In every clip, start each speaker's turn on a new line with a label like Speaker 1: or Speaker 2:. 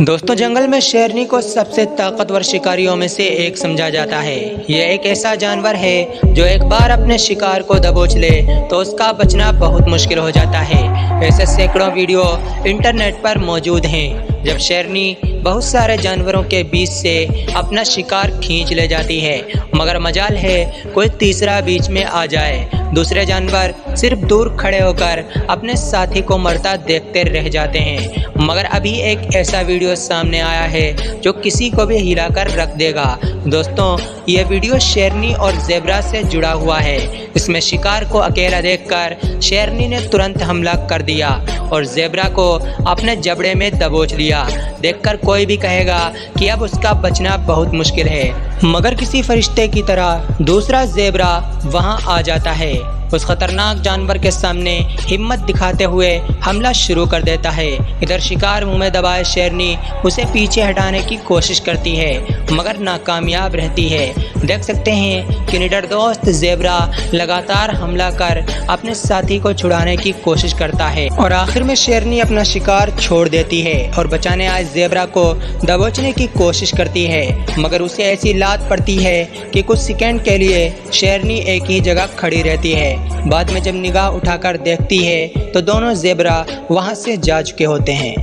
Speaker 1: दोस्तों, जंगल में शेरनी को सबसे ताकतवर शिकारियों में से एक समझा जाता है। यह एक ऐसा जानवर है जो एक बार अपने शिकार को दबोच ले तो उसका बचना बहुत मुश्किल हो जाता है। ऐसे सैकड़ों वीडियो इंटरनेट पर मौजूद हैं। जब शेरनी बहुत सारे जानवरों के बीच से अपना शिकार खींच ले जाती है, मगर मजाल है कोई तीसरा बीच में आ जाए। दूसरे जानवर सिर्फ़ दूर खड़े होकर अपने साथी को मरता देखते रह जाते हैं। मगर अभी एक ऐसा वीडियो सामने आया है जो किसी को भी हिलाकर रख देगा। दोस्तों, ये वीडियो शेरनी और जेबरा से जुड़ा हुआ है। इसमें शिकार को अकेला देखकर शेरनी ने तुरंत हमला कर दिया। और जेबरा को अपने जबड़े में दबोच लिया। देखकर कोई भी कहेगा कि अब उसका बचना बहुत मुश्किल है। मगर किसी फरिश्ते की तरह दूसरा जेबरा वहाँ आ जाता है। उस खतरनाक जानवर के सामने हिम्मत दिखाते हुए हमला शुरू कर देता है। इधर शिकार मुँह में दबाए शेरनी उसे पीछे हटाने की कोशिश करती है, मगर नाकामयाब रहती है। देख सकते हैं कि निडर दोस्त जेबरा लगातार हमला कर अपने साथी को छुड़ाने की कोशिश करता है और आखिर में शेरनी अपना शिकार छोड़ देती है और बचाने आए जेबरा को दबोचने की कोशिश करती है, मगर उसे ऐसी लात पड़ती है कि कुछ सेकेंड के लिए शेरनी एक ही जगह खड़ी रहती है। बाद में जब निगाह उठाकर देखती है तो दोनों जेबरा वहाँ से जा चुके होते हैं।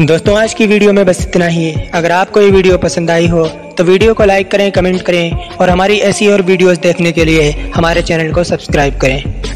Speaker 1: दोस्तों, आज की वीडियो में बस इतना ही। अगर आपको ये वीडियो पसंद आई हो तो वीडियो को लाइक करें, कमेंट करें, और हमारी ऐसी और वीडियोस देखने के लिए हमारे चैनल को सब्सक्राइब करें।